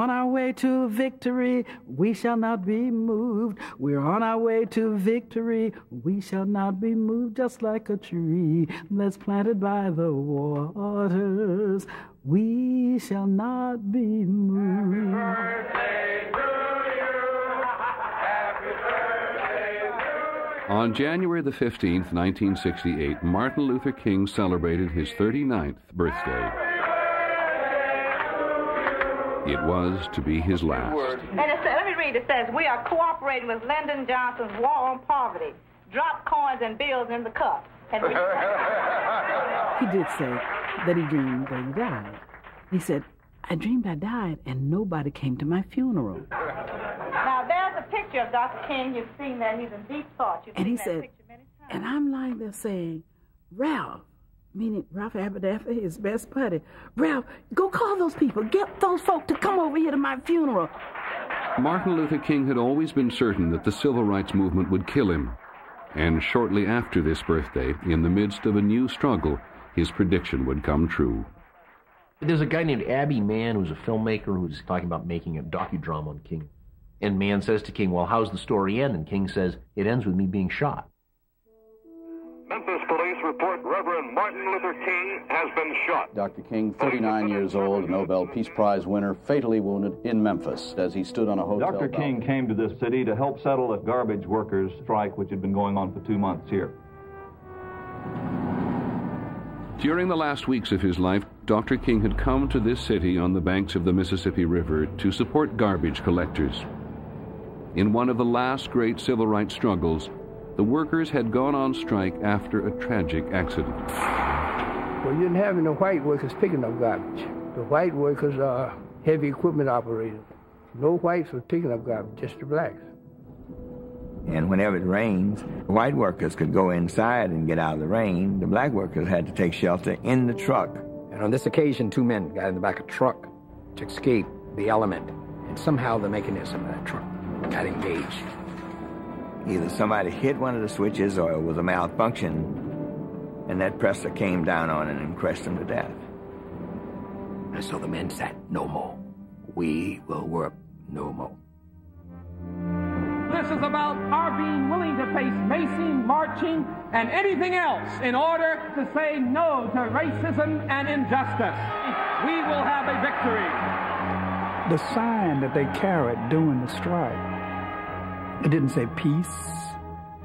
On our way to victory, we shall not be moved. We're on our way to victory, we shall not be moved just like a tree that's planted by the waters. We shall not be moved. On January the 15th, 1968, Martin Luther King celebrated his 39th birthday. It was to be his last. And it says, let me read. It says, "We are cooperating with Lyndon Johnson's war on poverty. Drop coins and bills in the cup." And we- He did say that he dreamed that he died. He said, I dreamed I died and nobody came to my funeral. now there's a picture of Dr. King. You've seen that. He's in deep thought. You've And seen he that said, picture many times. and I'm lying there saying, Ralph, meaning Ralph Abernathy, his best buddy, Ralph, go call those people. Get those folk to come over here to my funeral. Martin Luther King had always been certain that the civil rights movement would kill him. And shortly after this birthday, in the midst of a new struggle, his prediction would come true. There's a guy named Abby Mann who's a filmmaker who's talking about making a docudrama on King. And Mann says to King, Well, how's the story end? And King says, It ends with me being shot. Memphis police report Reverend Martin Luther King has been shot. Dr. King, 39 years old, a Nobel Peace Prize winner, fatally wounded in Memphis as he stood on a hotel. Dr. King came to this city to help settle a garbage workers' strike which had been going on for two months here. During the last weeks of his life, Dr. King had come to this city on the banks of the Mississippi River to support garbage collectors. In one of the last great civil rights struggles, the workers had gone on strike after a tragic accident. Well, you didn't have any white workers picking up garbage. The white workers are heavy equipment operators. No whites were picking up garbage, just the blacks. And whenever it rains, the white workers could go inside and get out of the rain. The black workers had to take shelter in the truck. And on this occasion, two men got in the back of a truck to escape the element. And somehow the mechanism of that truck got engaged. Either somebody hit one of the switches or it was a malfunction, and that presser came down on it and crushed them to death. And so the men said, No more. We will work no more. This is about our being willing to face macing, marching, and anything else in order to say no to racism and injustice. We will have a victory. The sign that they carried during the strike, it didn't say peace,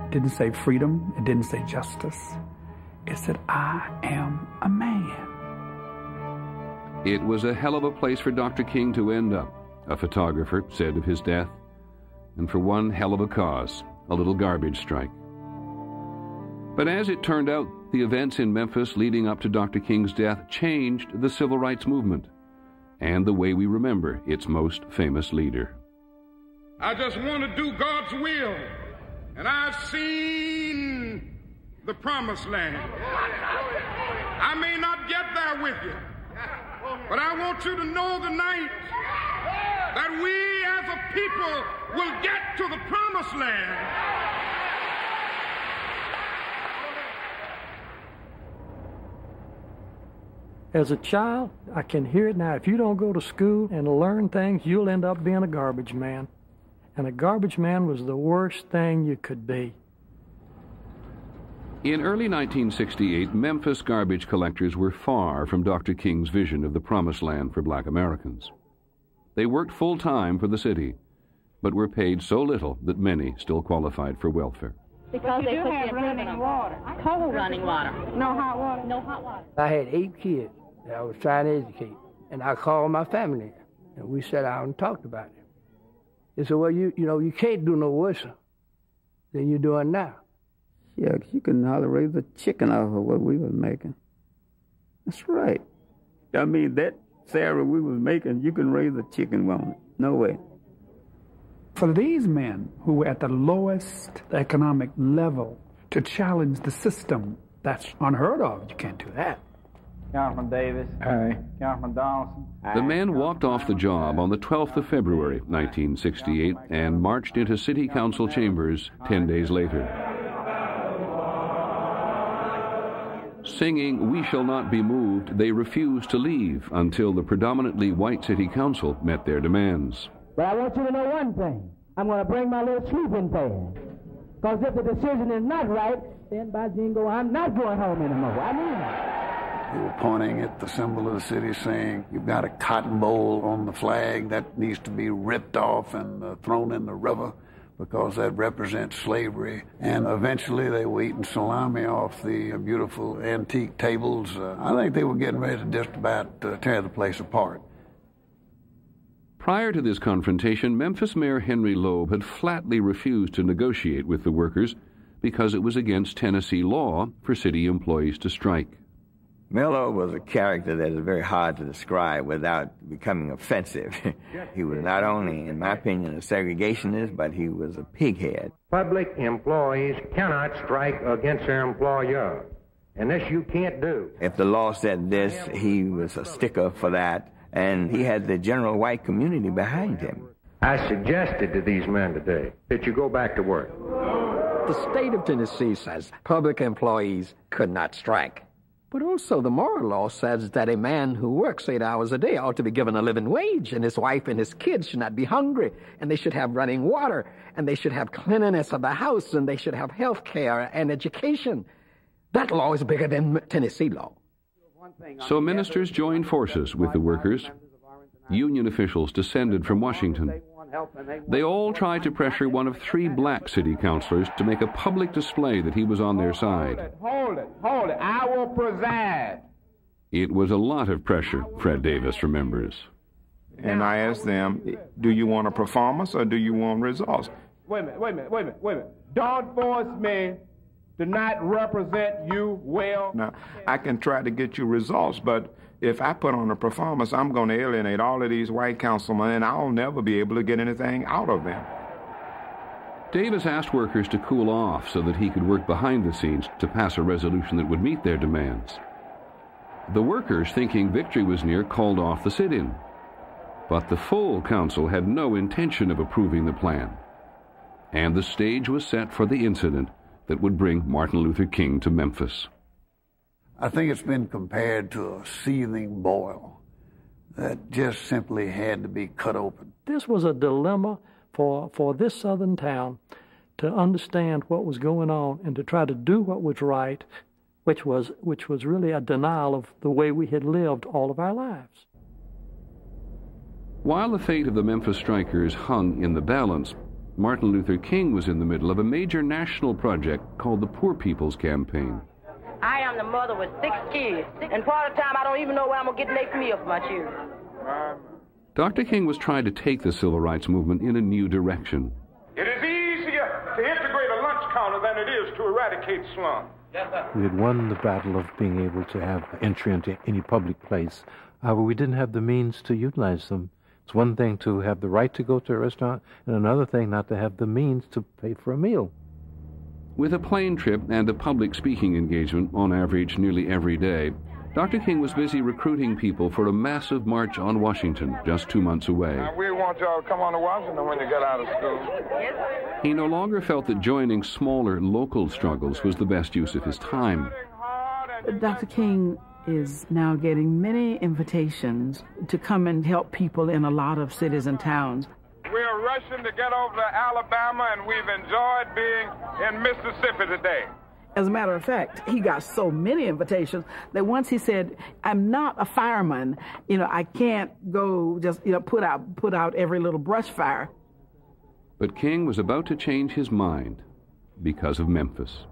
it didn't say freedom, it didn't say justice. It said, I am a man. It was a hell of a place for Dr. King to end up, a photographer said of his death, and for one hell of a cause, a little garbage strike. But as it turned out, the events in Memphis leading up to Dr. King's death changed the civil rights movement and the way we remember its most famous leader. I just want to do God's will, and I've seen the promised land. I may not get there with you, but I want you to know tonight that we as a people will get to the promised land. As a child, I can hear it now. If you don't go to school and learn things, you'll end up being a garbage man. And a garbage man was the worst thing you could be. In early 1968, Memphis garbage collectors were far from Dr. King's vision of the promised land for black Americans. They worked full time for the city, but were paid so little that many still qualified for welfare. Because they you put do you have in running prison. water. Total running water. No hot water. No hot water. I had eight kids that I was trying to educate. And I called my family, and we sat down and talked about it. They said, well, you, you know, you can't do no worse than you're doing now. Yeah, you can hardly raise a chicken off of what we was making. That's right. I mean, that salary we was making, you can raise a chicken on it. No way. For these men who were at the lowest economic level to challenge the system, that's unheard of. You can't do that. Councilman Davis. Aye. Councilman Donaldson. The man walked off the job on the 12th of February, 1968, and marched into City Council chambers 10 days later. Singing We Shall Not Be Moved, they refused to leave until the predominantly white city council met their demands. But I want you to know one thing. I'm going to bring my little sleeping pad. Because if the decision is not right, then by jingo, I'm not going home anymore. I mean it. They were pointing at the symbol of the city saying, You've got a cotton bowl on the flag that needs to be ripped off and uh, thrown in the river because that represents slavery. And eventually they were eating salami off the uh, beautiful antique tables. Uh, I think they were getting ready to just about uh, tear the place apart. Prior to this confrontation, Memphis Mayor Henry Loeb had flatly refused to negotiate with the workers because it was against Tennessee law for city employees to strike. Miller was a character that is very hard to describe without becoming offensive. he was not only, in my opinion, a segregationist, but he was a pighead. Public employees cannot strike against their employer, and this you can't do. If the law said this, he was a sticker for that, and he had the general white community behind him. I suggested to these men today that you go back to work. The state of Tennessee says public employees could not strike. But also, the moral law says that a man who works eight hours a day ought to be given a living wage, and his wife and his kids should not be hungry, and they should have running water, and they should have cleanliness of the house, and they should have health care and education. That law is bigger than Tennessee law. So ministers joined forces with the workers. Union officials descended from Washington. They all tried to pressure one of three black city councilors to make a public display that he was on their side. Hold it, hold it. I will preside. It was a lot of pressure, Fred Davis remembers. And I asked them, do you want a performance or do you want results? Wait a minute, wait a minute, wait a minute, wait a minute. Don't force me to not represent you well. Now, I can try to get you results, but if I put on a performance, I'm going to alienate all of these white councilmen, and I'll never be able to get anything out of them. Davis asked workers to cool off so that he could work behind the scenes to pass a resolution that would meet their demands. The workers, thinking victory was near, called off the sit in. But the full council had no intention of approving the plan. And the stage was set for the incident that would bring Martin Luther King to Memphis. I think it's been compared to a seething boil that just simply had to be cut open. This was a dilemma for, for this southern town to understand what was going on and to try to do what was right, which was, which was really a denial of the way we had lived all of our lives. While the fate of the Memphis strikers hung in the balance, Martin Luther King was in the middle of a major national project called the Poor People's Campaign. I am the mother with six kids, and part of the time I don't even know where I'm gonna get the next meal for my children. Dr. King was trying to take the civil rights movement in a new direction. It is easier to integrate a lunch counter than it is to eradicate slums. We had won the battle of being able to have entry into any public place. However, we didn't have the means to utilize them. It's one thing to have the right to go to a restaurant, and another thing not to have the means to pay for a meal. With a plane trip and a public speaking engagement on average nearly every day, Dr. King was busy recruiting people for a massive march on Washington just two months away. Now, we want y'all to come on to Washington when you get out of school. He no longer felt that joining smaller local struggles was the best use of his time. Dr. King is now getting many invitations to come and help people in a lot of cities and towns. We're rushing to get over to Alabama, and we've enjoyed being in Mississippi today. As a matter of fact, he got so many invitations that once he said, "I'm not a fireman. You know, I can't go just you know put out put out every little brush fire." But King was about to change his mind because of Memphis.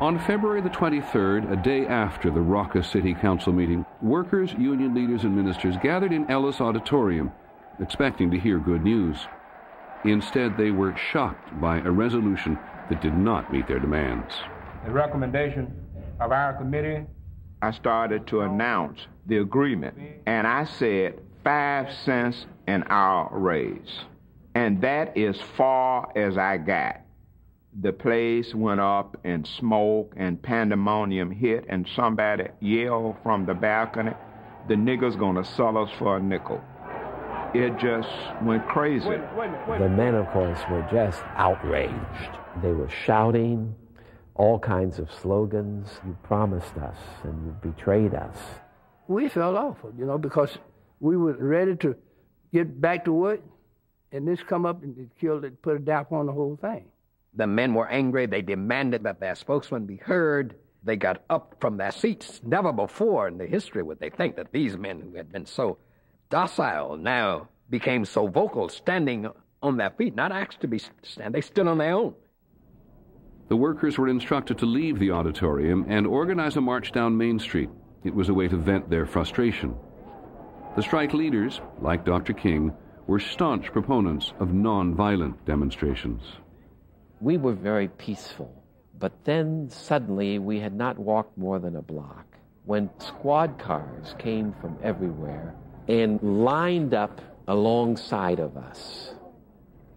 On February the 23rd, a day after the raucous city council meeting, workers, union leaders, and ministers gathered in Ellis Auditorium, expecting to hear good news. Instead, they were shocked by a resolution that did not meet their demands. The recommendation of our committee. I started to announce the agreement, and I said five cents an hour raise. And that is far as I got. The place went up in smoke and pandemonium hit, and somebody yelled from the balcony, the nigger's gonna sell us for a nickel. It just went crazy. The men, of course, were just outraged. They were shouting. all kinds of slogans. You promised us and you betrayed us. We felt awful, you know, because we were ready to get back to work, and this come up and it killed it, put a dap on the whole thing. The men were angry. They demanded that their spokesman be heard. They got up from their seats. Never before in the history would they think that these men who had been so docile now became so vocal, standing on their feet, not asked to be stand. They stood on their own. The workers were instructed to leave the auditorium and organize a march down Main Street. It was a way to vent their frustration. The strike leaders, like Dr. King, were staunch proponents of non-violent demonstrations. We were very peaceful, but then suddenly we had not walked more than a block when squad cars came from everywhere and lined up alongside of us.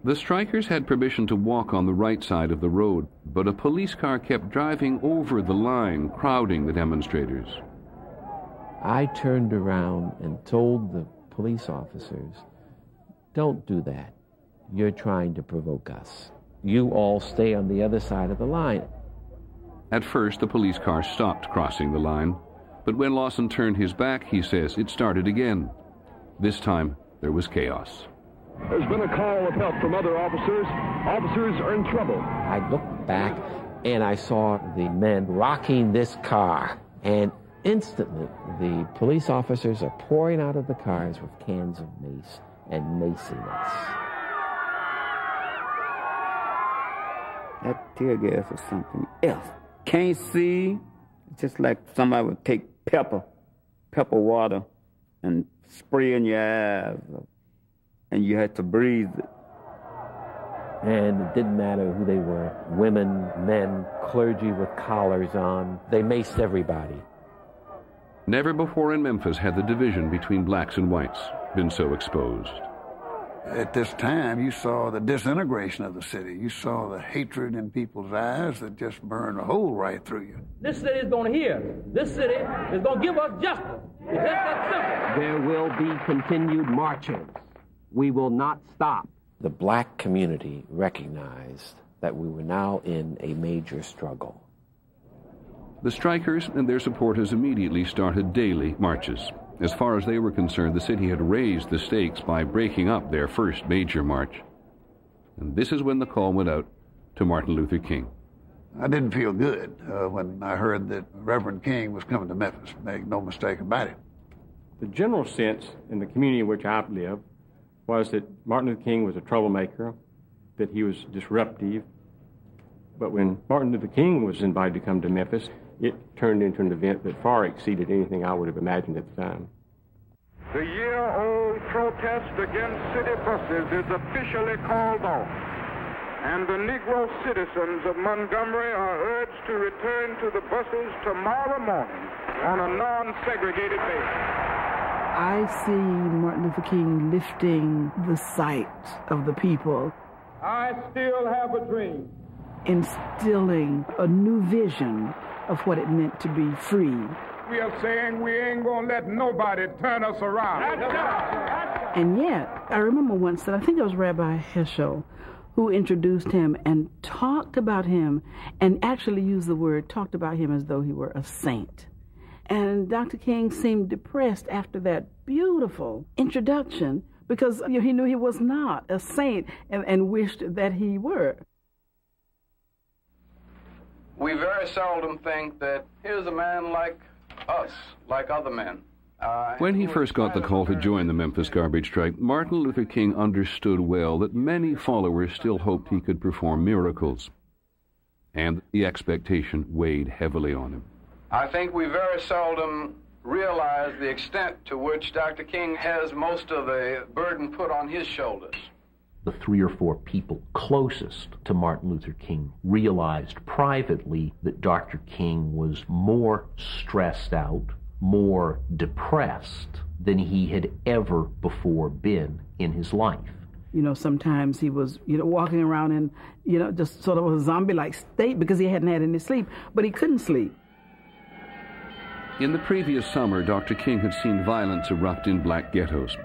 The strikers had permission to walk on the right side of the road, but a police car kept driving over the line, crowding the demonstrators. I turned around and told the police officers, Don't do that. You're trying to provoke us. You all stay on the other side of the line. At first, the police car stopped crossing the line, but when Lawson turned his back, he says it started again. This time, there was chaos. There's been a call of help from other officers. Officers are in trouble. I looked back and I saw the men rocking this car. And instantly, the police officers are pouring out of the cars with cans of mace and macing us. That tear gas is something else. Can't see, just like somebody would take pepper, pepper water, and spray in your eyes, and you had to breathe it. And it didn't matter who they were women, men, clergy with collars on. They maced everybody. Never before in Memphis had the division between blacks and whites been so exposed. At this time, you saw the disintegration of the city. You saw the hatred in people's eyes that just burned a hole right through you. This city is going to hear. This city is going to give us justice. It's just that simple. There will be continued marches. We will not stop. The black community recognized that we were now in a major struggle. The strikers and their supporters immediately started daily marches. As far as they were concerned, the city had raised the stakes by breaking up their first major march. And this is when the call went out to Martin Luther King. I didn't feel good uh, when I heard that Reverend King was coming to Memphis. Make no mistake about it. The general sense in the community in which I live was that Martin Luther King was a troublemaker, that he was disruptive. But when Martin Luther King was invited to come to Memphis, it turned into an event that far exceeded anything I would have imagined at the time. The year-old protest against city buses is officially called off, and the Negro citizens of Montgomery are urged to return to the buses tomorrow morning on a non-segregated basis. I see Martin Luther King lifting the sight of the people. I still have a dream. Instilling a new vision of what it meant to be free. We are saying we ain't gonna let nobody turn us around. And yet, I remember once that I think it was Rabbi Heschel who introduced him and talked about him and actually used the word, talked about him as though he were a saint. And Dr. King seemed depressed after that beautiful introduction because you know, he knew he was not a saint and, and wished that he were. We very seldom think that here's a man like us, like other men. Uh, When he first got the call to join the Memphis garbage strike, Martin Luther King understood well that many followers still hoped he could perform miracles. And the expectation weighed heavily on him. I think we very seldom realize the extent to which Dr. King has most of the burden put on his shoulders. The three or four people closest to Martin Luther King realized privately that Dr. King was more stressed out, more depressed than he had ever before been in his life. You know, sometimes he was, you know, walking around in, you know, just sort of a zombie like state because he hadn't had any sleep, but he couldn't sleep. In the previous summer, Dr. King had seen violence erupt in black ghettos.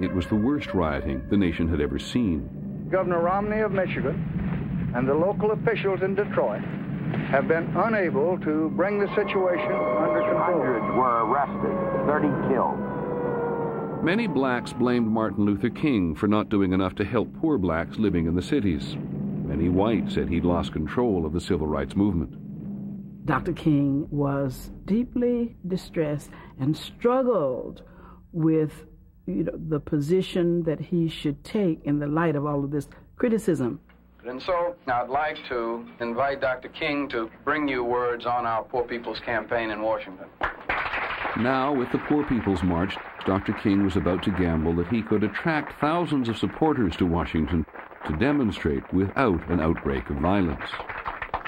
It was the worst rioting the nation had ever seen. Governor Romney of Michigan and the local officials in Detroit have been unable to bring the situation under control. Hundreds were arrested, 30 killed. Many blacks blamed Martin Luther King for not doing enough to help poor blacks living in the cities. Many whites said he'd lost control of the civil rights movement. Dr. King was deeply distressed and struggled with you know, the position that he should take in the light of all of this criticism. And so I'd like to invite Dr. King to bring you words on our Poor People's Campaign in Washington. Now, with the Poor People's March, Dr. King was about to gamble that he could attract thousands of supporters to Washington to demonstrate without an outbreak of violence.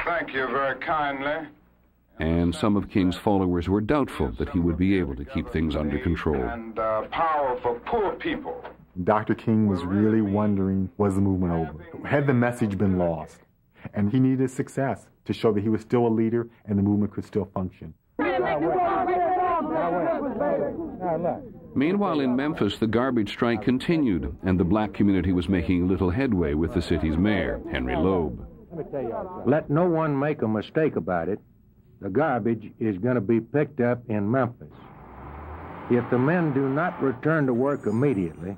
Thank you very kindly. And some of King's followers were doubtful that he would be able to keep things under control. And uh, power for poor people. Dr. King was really wondering was the movement over? Had the message been lost? And he needed success to show that he was still a leader and the movement could still function. Meanwhile, in Memphis, the garbage strike continued, and the black community was making little headway with the city's mayor, Henry Loeb. Let no one make a mistake about it. The garbage is going to be picked up in Memphis. If the men do not return to work immediately,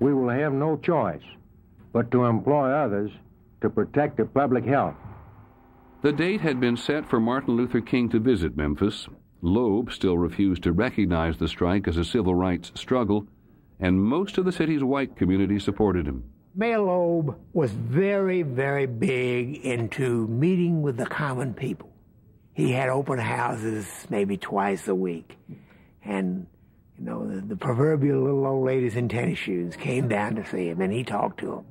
we will have no choice but to employ others to protect the public health. The date had been set for Martin Luther King to visit Memphis. Loeb still refused to recognize the strike as a civil rights struggle, and most of the city's white community supported him. Mayor Loeb was very, very big into meeting with the common people. He had open houses maybe twice a week. And, you know, the, the proverbial little old ladies in tennis shoes came down to see him, and he talked to them.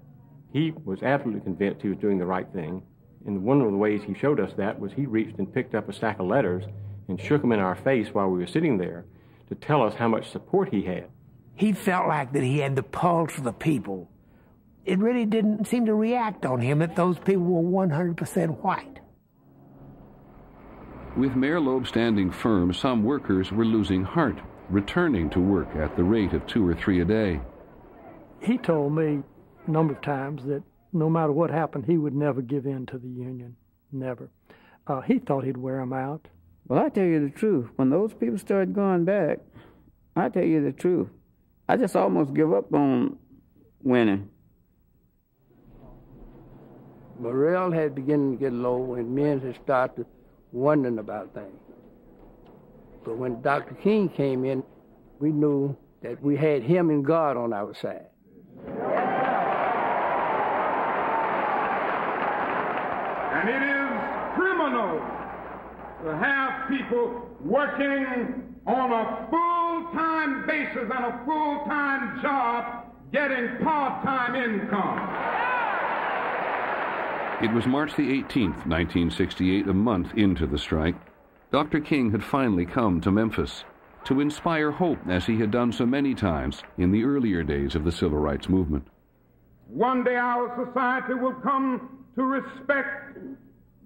He was absolutely convinced he was doing the right thing. And one of the ways he showed us that was he reached and picked up a stack of letters and shook them in our face while we were sitting there to tell us how much support he had. He felt like that he had the pulse of the people. It really didn't seem to react on him that those people were 100% white. With Mayor Loeb standing firm, some workers were losing heart, returning to work at the rate of two or three a day. He told me a number of times that no matter what happened, he would never give in to the union. Never. Uh, he thought he'd wear them out. Well, I tell you the truth. When those people started going back, I tell you the truth. I just almost give up on winning. Morale had begun to get low, and men had started wondering about things. But when Dr. King came in, we knew that we had him and God on our side. And it is criminal to have people working on a full time basis and a full time job getting part time income. It was March the 18th, 1968, a month into the strike. Dr. King had finally come to Memphis to inspire hope as he had done so many times in the earlier days of the civil rights movement. One day our society will come to respect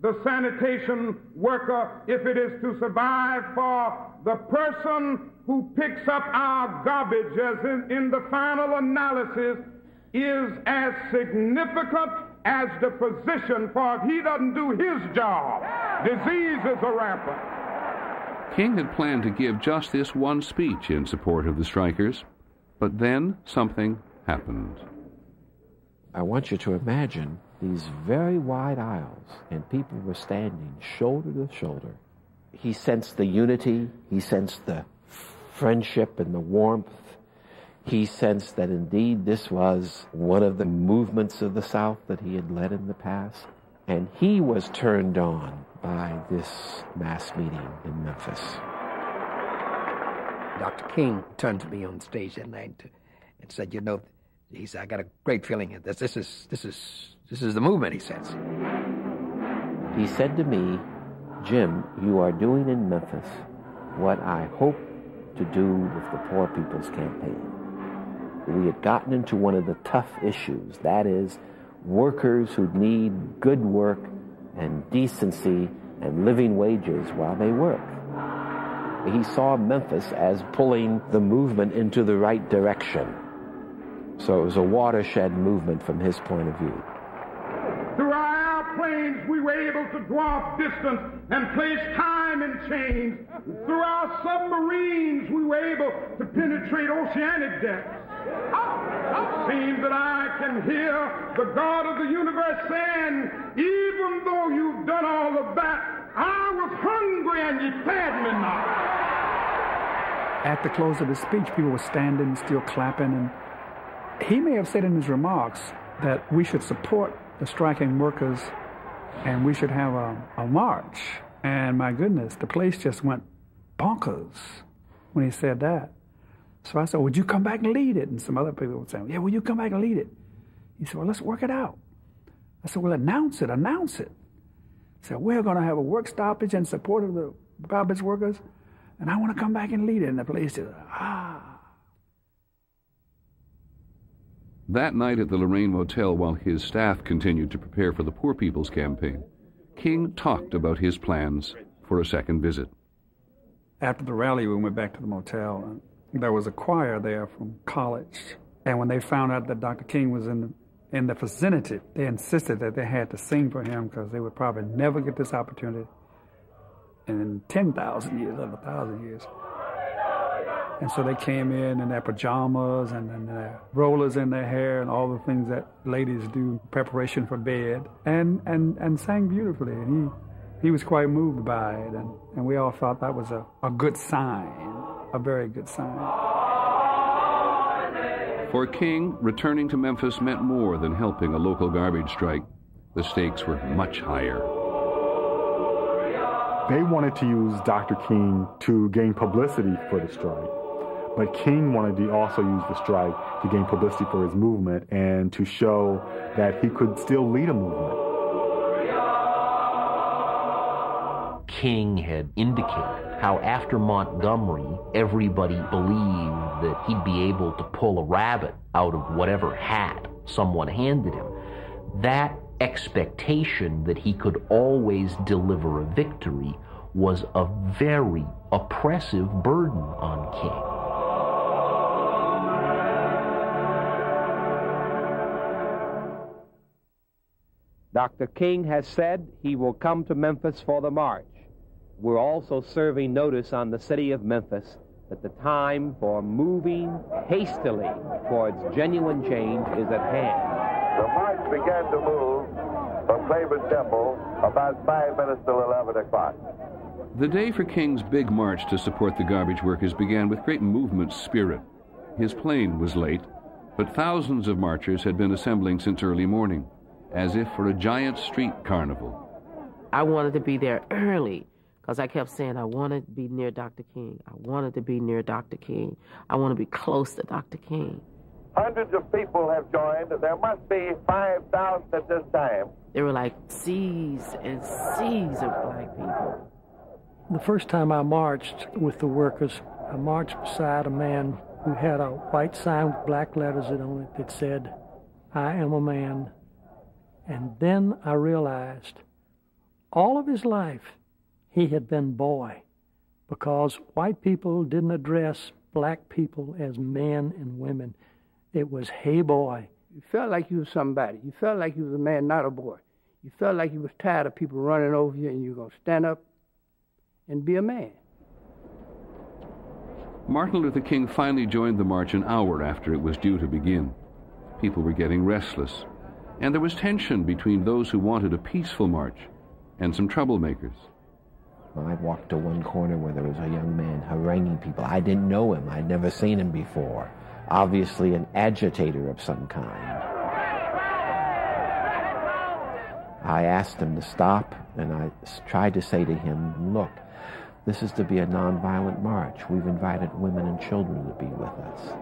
the sanitation worker if it is to survive for the person who picks up our garbage as in, in the final analysis is as significant as the physician for if he doesn't do his job diseases are rampant King had planned to give just this one speech in support of the strikers, but then something happened. I want you to imagine these very wide aisles, and people were standing shoulder to shoulder. He sensed the unity, he sensed the friendship and the warmth. He sensed that indeed this was one of the movements of the South that he had led in the past. And he was turned on by this mass meeting in Memphis. Dr. King turned to me on stage that night and said, "You know," he said, "I got a great feeling that this, this is this is this is the movement." He says. He said to me, "Jim, you are doing in Memphis what I hope to do with the Poor People's Campaign." We had gotten into one of the tough issues, that is, workers who need good work and decency and living wages while they work. He saw Memphis as pulling the movement into the right direction. So it was a watershed movement from his point of view. Through our submarines, we were able to dwarf distance and place time in chains. Through our submarines, we were able to penetrate oceanic depths. Seems that I can hear the God of the universe saying, even though you've done all of that, I was hungry and you fed me not. At the close of his speech, people were standing, still clapping, and he may have said in his remarks that we should support the striking workers and we should have a, a march. And my goodness, the place just went bonkers when he said that. So I said, Would you come back and lead it? And some other people would say, Yeah, will you come back and lead it? He said, Well, let's work it out. I said, Well, announce it, announce it. He said, We're going to have a work stoppage in support of the garbage workers, and I want to come back and lead it. And the police said, Ah. That night at the Lorraine Motel, while his staff continued to prepare for the Poor People's Campaign, King talked about his plans for a second visit. After the rally, we went back to the motel there was a choir there from college. And when they found out that Dr. King was in the, in the vicinity, they insisted that they had to sing for him because they would probably never get this opportunity in 10,000 years, or 1,000 years. And so they came in in their pajamas and, and their rollers in their hair and all the things that ladies do, preparation for bed, and, and, and sang beautifully. And he, he was quite moved by it, and, and we all thought that was a, a good sign a very good sign. For King, returning to Memphis meant more than helping a local garbage strike. The stakes were much higher. They wanted to use Dr. King to gain publicity for the strike. But King wanted to also use the strike to gain publicity for his movement and to show that he could still lead a movement. King had indicated how after Montgomery, everybody believed that he'd be able to pull a rabbit out of whatever hat someone handed him. That expectation that he could always deliver a victory was a very oppressive burden on King. Dr. King has said he will come to Memphis for the march we're also serving notice on the city of Memphis that the time for moving hastily towards genuine change is at hand. The march began to move from Clayborn Temple about five minutes till 11 o'clock. The day for King's big march to support the garbage workers began with great movement spirit. His plane was late, but thousands of marchers had been assembling since early morning, as if for a giant street carnival. I wanted to be there early because I kept saying I wanted to be near Dr. King. I wanted to be near Dr. King. I want to be close to Dr. King. Hundreds of people have joined. There must be 5,000 at this time. There were like seas and seas of black people. The first time I marched with the workers, I marched beside a man who had a white sign with black letters on it that said, I am a man. And then I realized all of his life he had been boy because white people didn't address black people as men and women. It was, hey, boy. You felt like you was somebody. You felt like you was a man, not a boy. You felt like you was tired of people running over you and you were going to stand up and be a man. Martin Luther King finally joined the march an hour after it was due to begin. People were getting restless, and there was tension between those who wanted a peaceful march and some troublemakers. I walked to one corner where there was a young man haranguing people. I didn't know him. I'd never seen him before. Obviously an agitator of some kind. I asked him to stop, and I tried to say to him, look, this is to be a nonviolent march. We've invited women and children to be with us.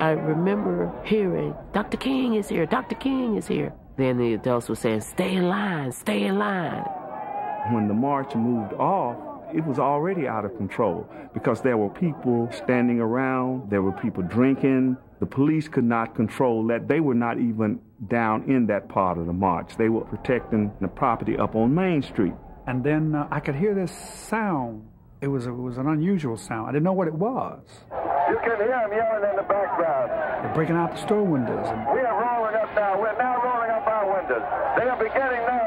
I remember hearing, Dr. King is here, Dr. King is here. Then the adults were saying, stay in line, stay in line when the march moved off, it was already out of control because there were people standing around, there were people drinking. The police could not control that. They were not even down in that part of the march. They were protecting the property up on Main Street. And then uh, I could hear this sound. It was, it was an unusual sound. I didn't know what it was. You can hear them yelling in the background. They're breaking out the store windows. And... We are rolling up now. We're now rolling up our windows. They are beginning now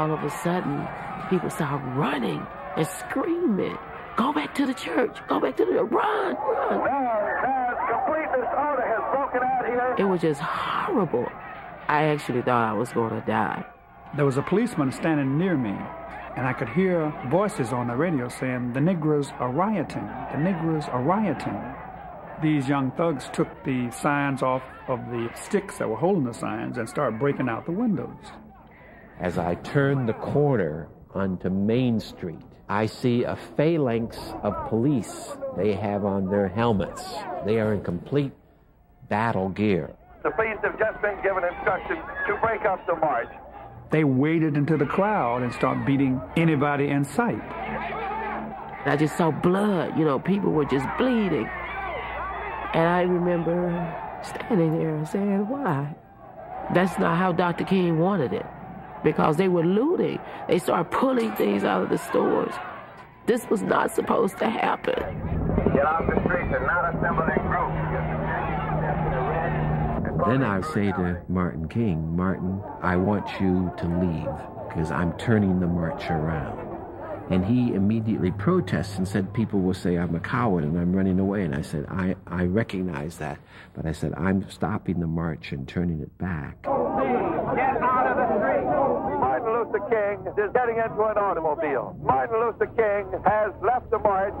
all of a sudden, people start running and screaming. Go back to the church. Go back to the run, run. It was just horrible. I actually thought I was going to die. There was a policeman standing near me, and I could hear voices on the radio saying, The Negroes are rioting. The Negroes are rioting. These young thugs took the signs off of the sticks that were holding the signs and started breaking out the windows. As I turn the corner onto Main Street, I see a phalanx of police. They have on their helmets. They are in complete battle gear. The police have just been given instructions to break up the march. They waded into the crowd and started beating anybody in sight. I just saw blood, you know, people were just bleeding. And I remember standing there and saying, why? That's not how Dr. King wanted it. Because they were looting. They started pulling things out of the stores. This was not supposed to happen. Get off the streets and not assemble in groups. Then I say to Martin King, Martin, I want you to leave because I'm turning the march around. And he immediately protests and said, People will say I'm a coward and I'm running away. And I said, I, I recognize that. But I said, I'm stopping the march and turning it back. Get out of the street. Martin Luther King is getting into an automobile. Martin Luther King has left the march.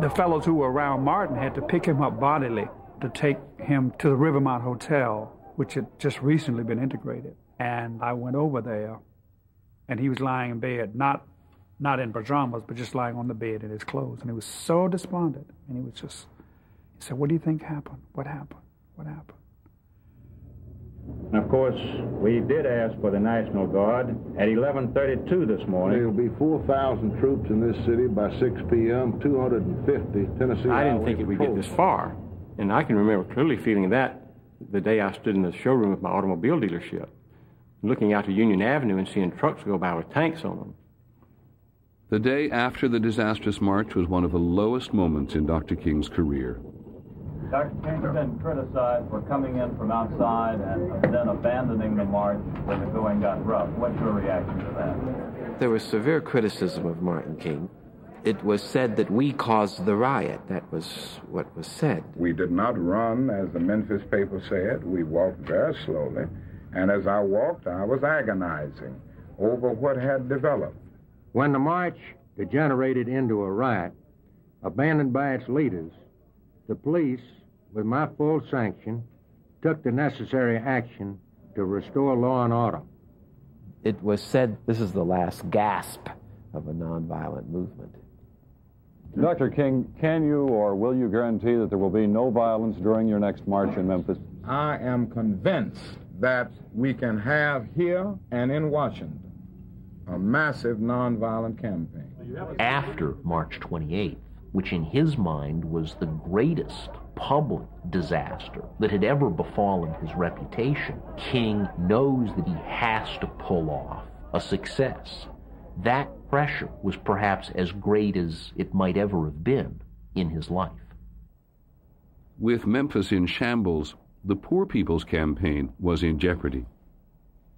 The fellows who were around Martin had to pick him up bodily to take him to the Rivermont Hotel, which had just recently been integrated. And I went over there, and he was lying in bed, not not in pajamas, but just lying on the bed in his clothes. And he was so despondent. And he was just, he said, What do you think happened? What happened? What happened? And of course, we did ask for the National Guard at 11:32 this morning. There'll be 4,000 troops in this city by 6 p.m. 250 Tennessee. I didn't think it would get this far, and I can remember clearly feeling that the day I stood in the showroom of my automobile dealership, looking out to Union Avenue and seeing trucks go by with tanks on them. The day after the disastrous march was one of the lowest moments in Dr. King's career. Dr. King's been criticized for coming in from outside and then abandoning the march when the going got rough. What's your reaction to that? There was severe criticism of Martin King. It was said that we caused the riot. That was what was said. We did not run, as the Memphis paper said. We walked very slowly. And as I walked, I was agonizing over what had developed. When the march degenerated into a riot, abandoned by its leaders, the police, with my full sanction, took the necessary action to restore law and order. It was said this is the last gasp of a nonviolent movement. Dr. King, can you or will you guarantee that there will be no violence during your next march in Memphis? I am convinced that we can have here and in Washington a massive nonviolent campaign. After March 28th, which in his mind was the greatest public disaster that had ever befallen his reputation, King knows that he has to pull off a success. That pressure was perhaps as great as it might ever have been in his life. With Memphis in shambles, the Poor People's Campaign was in jeopardy.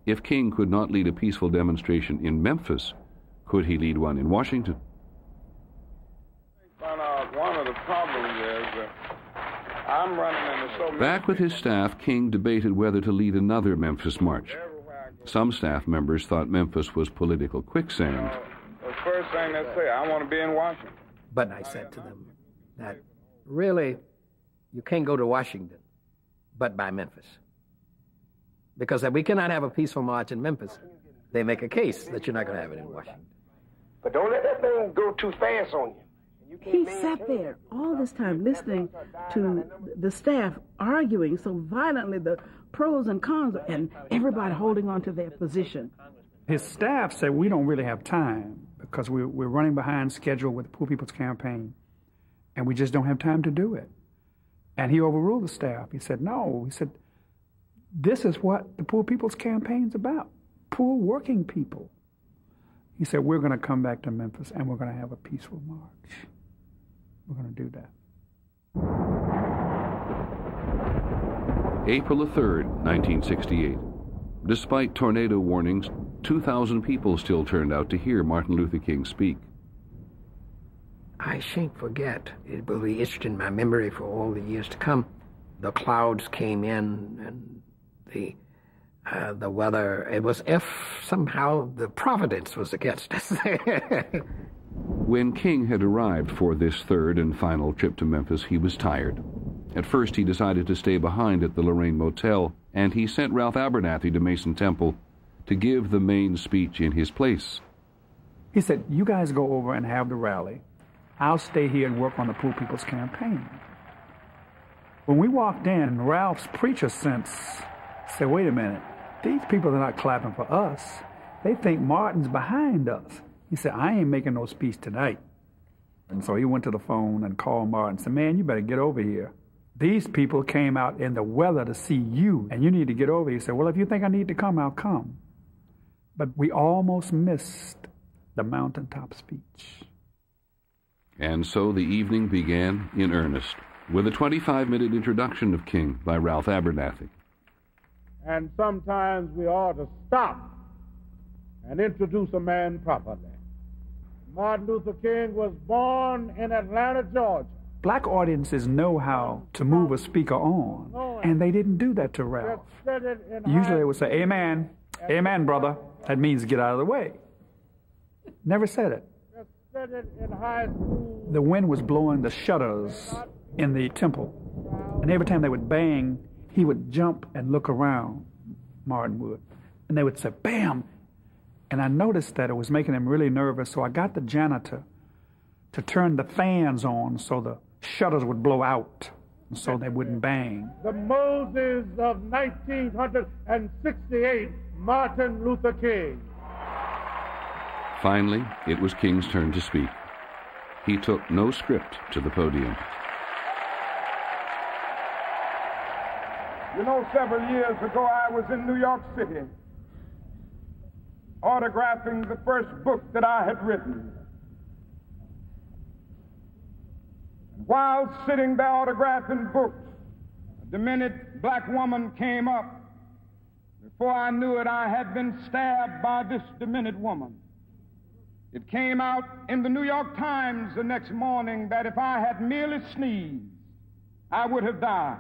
If King could not lead a peaceful demonstration in Memphis, could he lead one in Washington? one of the problems is uh, I'm running into so many. Back with his staff, King debated whether to lead another Memphis march. Some staff members thought Memphis was political quicksand. The first thing they say, I want to be in Washington. But I said to them that really, you can't go to Washington, but by Memphis. Because if we cannot have a peaceful march in Memphis, they make a case that you're not going to have it in Washington. But don't let that thing go too fast on you. He sat there all this time listening to the staff arguing so violently the pros and cons and everybody holding on to their position. His staff said, We don't really have time because we're, we're running behind schedule with the Poor People's Campaign and we just don't have time to do it. And he overruled the staff. He said, No. He said, This is what the Poor People's Campaign's about poor working people. He said, We're going to come back to Memphis and we're going to have a peaceful march. We're going to do that. April 3rd, 1968. Despite tornado warnings, 2,000 people still turned out to hear Martin Luther King speak. I shan't forget. It will be etched in my memory for all the years to come. The clouds came in and the uh, the weather. It was if somehow the providence was against us. when King had arrived for this third and final trip to Memphis, he was tired. At first, he decided to stay behind at the Lorraine Motel, and he sent Ralph Abernathy to Mason Temple to give the main speech in his place. He said, You guys go over and have the rally. I'll stay here and work on the Poor People's Campaign. When we walked in, Ralph's preacher sense said, Wait a minute, these people are not clapping for us. They think Martin's behind us. He said, I ain't making no speech tonight. And so he went to the phone and called Martin and said, Man, you better get over here. These people came out in the weather to see you, and you need to get over here. He said, Well, if you think I need to come, I'll come. But we almost missed the mountaintop speech. And so the evening began in earnest with a 25 minute introduction of King by Ralph Abernathy. And sometimes we ought to stop and introduce a man properly. Martin Luther King was born in Atlanta, Georgia. Black audiences know how to move a speaker on, and they didn't do that to Ralph. Usually they would say, Amen, Amen, brother. That means get out of the way. Never said it. The wind was blowing the shutters in the temple, and every time they would bang, he would jump and look around, Martin would. And they would say, Bam! And I noticed that it was making him really nervous, so I got the janitor to turn the fans on so the shutters would blow out so they wouldn't bang. The Moses of 1968, Martin Luther King. Finally, it was King's turn to speak. He took no script to the podium. You know, several years ago, I was in New York City autographing the first book that I had written. While sitting there autographing books, a demented black woman came up. Before I knew it, I had been stabbed by this demented woman. It came out in the New York Times the next morning that if I had merely sneezed, I would have died.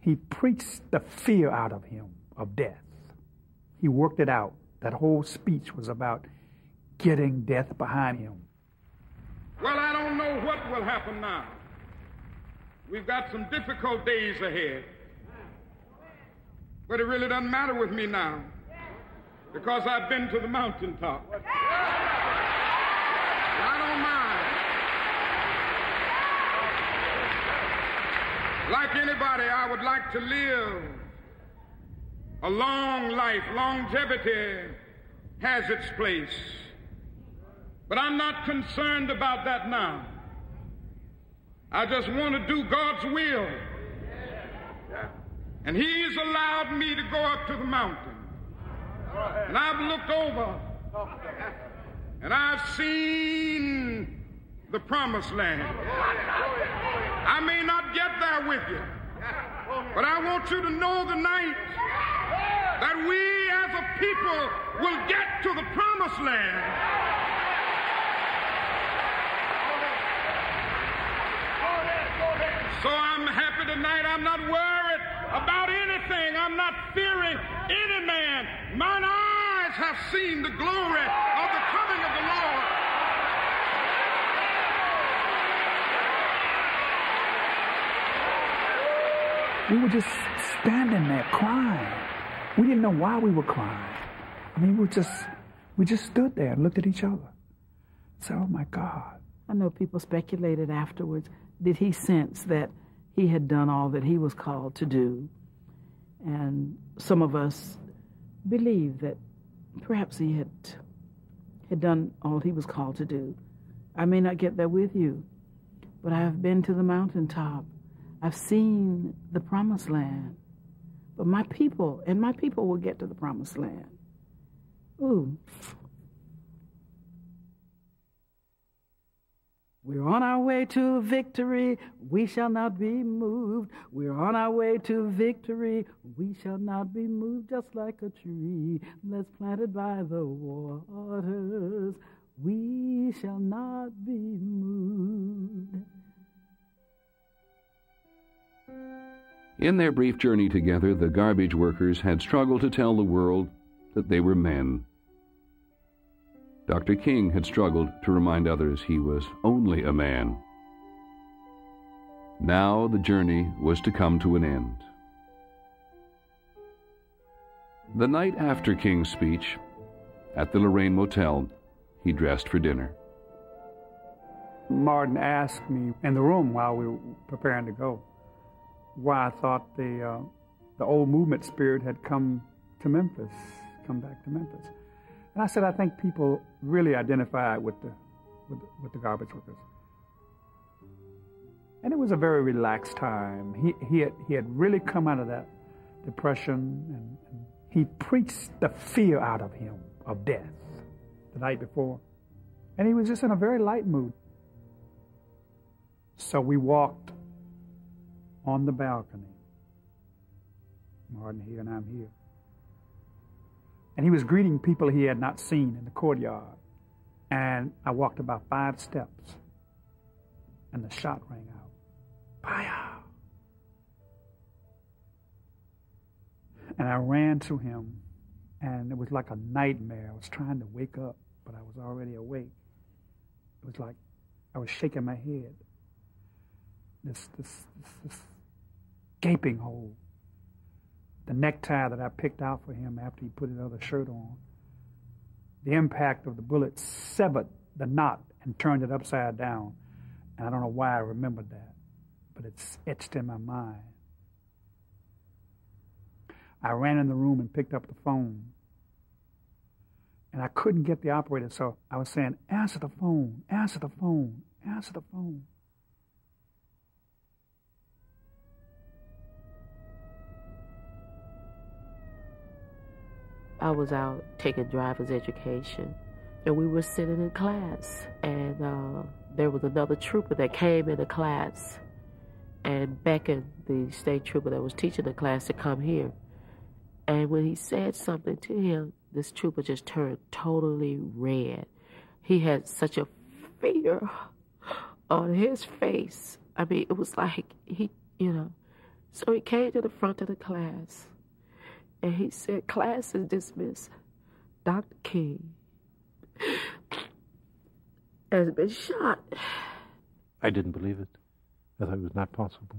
He preached the fear out of him of death. He worked it out. That whole speech was about getting death behind him. Well, I don't know what will happen now. We've got some difficult days ahead. But it really doesn't matter with me now because I've been to the mountaintop. I don't mind. Like anybody, I would like to live a long life. Longevity has its place. But I'm not concerned about that now. I just want to do God's will. And He's allowed me to go up to the mountain. And I've looked over and I've seen the promised land. I may not get there with you, but I want you to know tonight that we as a people will get to the promised land. So I'm happy tonight. I'm not worried about anything. I'm not fearing any man. Mine eyes have seen the glory of the coming of the Lord. We were just standing there crying. We didn't know why we were crying. I mean, we just we just stood there and looked at each other. Said, "Oh my God." I know people speculated afterwards did he sense that he had done all that he was called to do? And some of us believe that perhaps he had had done all he was called to do. I may not get there with you, but I have been to the mountaintop. I've seen the promised land. But my people, and my people will get to the promised land. Ooh, We're on our way to victory. We shall not be moved. We're on our way to victory. We shall not be moved just like a tree that's planted by the waters. We shall not be moved. In their brief journey together, the garbage workers had struggled to tell the world that they were men. Dr. King had struggled to remind others he was only a man. Now the journey was to come to an end. The night after King's speech, at the Lorraine Motel, he dressed for dinner. Martin asked me in the room while we were preparing to go why I thought the, uh, the old movement spirit had come to Memphis, come back to Memphis. And I said, I think people really identify with the, with the, with the garbage workers. And it was a very relaxed time. He, he, had, he had really come out of that depression, and, and he preached the fear out of him of death the night before. And he was just in a very light mood. So we walked on the balcony. Martin here and I'm here. And he was greeting people he had not seen in the courtyard. And I walked about five steps, and the shot rang out. Fire! And I ran to him, and it was like a nightmare. I was trying to wake up, but I was already awake. It was like I was shaking my head. This, this, this, this gaping hole the necktie that I picked out for him after he put another shirt on. The impact of the bullet severed the knot and turned it upside down. And I don't know why I remembered that, but it's etched in my mind. I ran in the room and picked up the phone. And I couldn't get the operator, so I was saying, Answer the phone, answer the phone, answer the phone. I was out taking driver's education, and we were sitting in class, and uh, there was another trooper that came in the class and beckoned the state trooper that was teaching the class to come here. And when he said something to him, this trooper just turned totally red. He had such a fear on his face. I mean, it was like he, you know. So he came to the front of the class and he said, Class is dismissed. Dr. King has been shot. I didn't believe it. I thought it was not possible.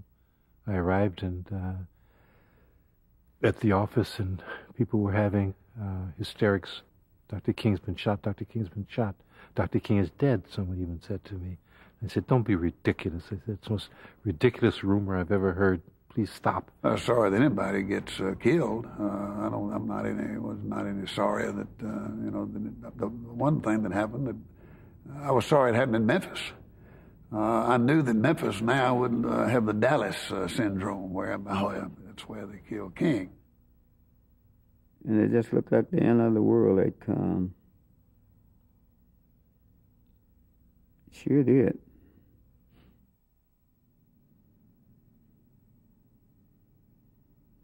I arrived and uh, at the office, and people were having uh, hysterics. Dr. King's been shot. Dr. King's been shot. Dr. King is dead, someone even said to me. I said, Don't be ridiculous. I said, It's the most ridiculous rumor I've ever heard. Please stop. I'm sorry that anybody gets uh, killed. Uh, I don't. I'm not any. Was not any sorry that uh, you know the, the, one thing that happened. That I was sorry it happened in Memphis. Uh, I knew that Memphis now would uh, have the Dallas uh, syndrome, where oh, that's where they killed King. And it just looked like the end of the world had come. Sure did.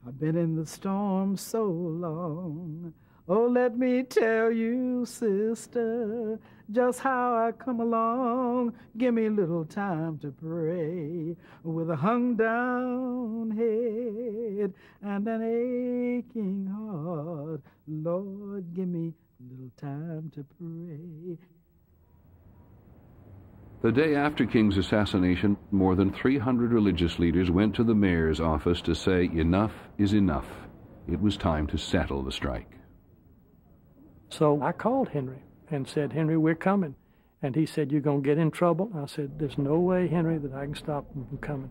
I've been in the storm so long. Oh, let me tell you, sister, just how I come along. Give me a little time to pray with a hung down head and an aching heart. Lord, give me a little time to pray. The day after King's assassination, more than 300 religious leaders went to the mayor's office to say enough is enough. It was time to settle the strike. So I called Henry and said, Henry, we're coming. And he said, You're going to get in trouble? I said, There's no way, Henry, that I can stop them from coming.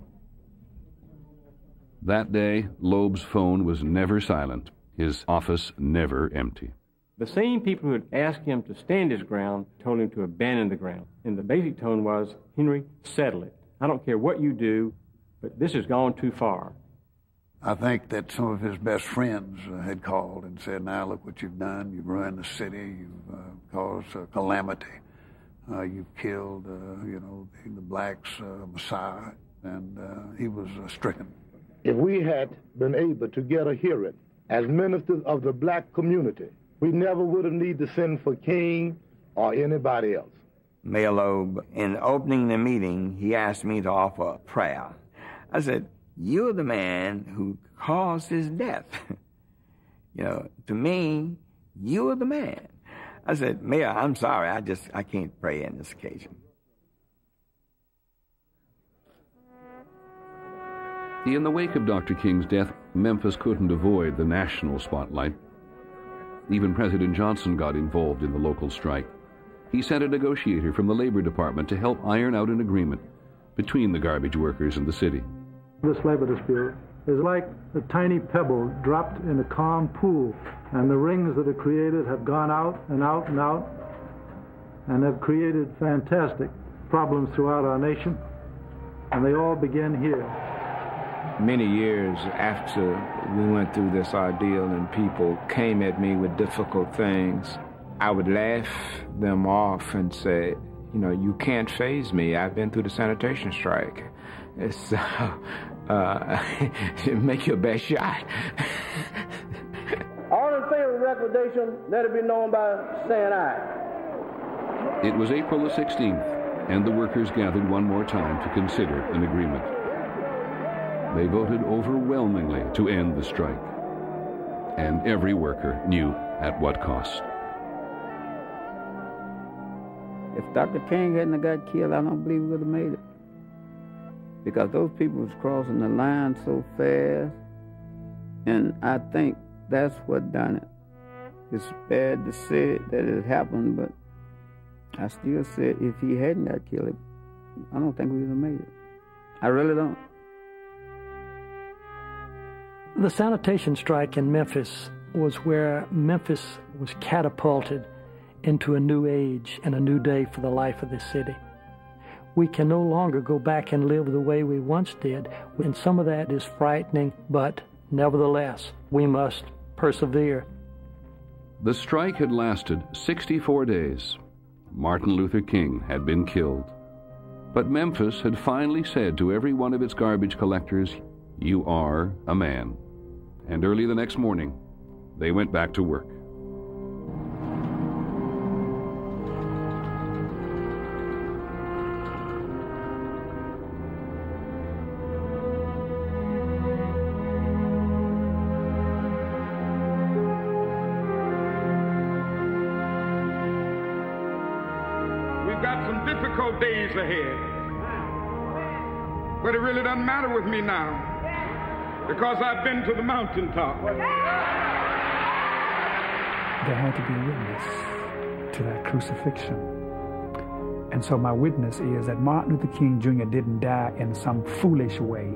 That day, Loeb's phone was never silent, his office never empty. The same people who had asked him to stand his ground told him to abandon the ground. And the basic tone was, Henry, settle it. I don't care what you do, but this has gone too far. I think that some of his best friends uh, had called and said, now look what you've done. You've ruined the city. You've uh, caused a calamity. uh, you've killed, uh, you know, the, the blacks' uh, Messiah, and uh, he was uh, stricken. If we had been able to get a hearing as ministers of the black community, we never would have needed to send for King or anybody else. Mayor Loeb, in opening the meeting, he asked me to offer a prayer. I said, You're the man who caused his death. you know, to me, you're the man. I said, Mayor, I'm sorry, I just I can't pray in this occasion. In the wake of Dr. King's death, Memphis couldn't avoid the national spotlight. Even President Johnson got involved in the local strike. He sent a negotiator from the Labor Department to help iron out an agreement between the garbage workers and the city. This labor dispute is like a tiny pebble dropped in a calm pool, and the rings that are created have gone out and out and out and have created fantastic problems throughout our nation, and they all begin here. Many years after we went through this ordeal and people came at me with difficult things, I would laugh them off and say, you know, you can't faze me. I've been through the sanitation strike. It's, uh, uh, make your best shot. All in favor of recommendation, let it be known by saying aye. It was April the 16th, and the workers gathered one more time to consider an agreement. They voted overwhelmingly to end the strike. And every worker knew at what cost. If Dr. King hadn't got killed, I don't believe we would have made it. Because those people was crossing the line so fast, and I think that's what done it. It's bad to say that it happened, but I still say if he hadn't got killed, I don't think we would have made it. I really don't. The sanitation strike in Memphis was where Memphis was catapulted into a new age and a new day for the life of this city. We can no longer go back and live the way we once did, and some of that is frightening, but nevertheless, we must persevere. The strike had lasted 64 days. Martin Luther King had been killed. But Memphis had finally said to every one of its garbage collectors, You are a man. And early the next morning, they went back to work. Because I've been to the mountaintop. There had to be a witness to that crucifixion. And so my witness is that Martin Luther King Jr. didn't die in some foolish way,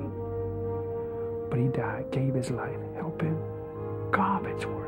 but he died, gave his life, helping garbage work.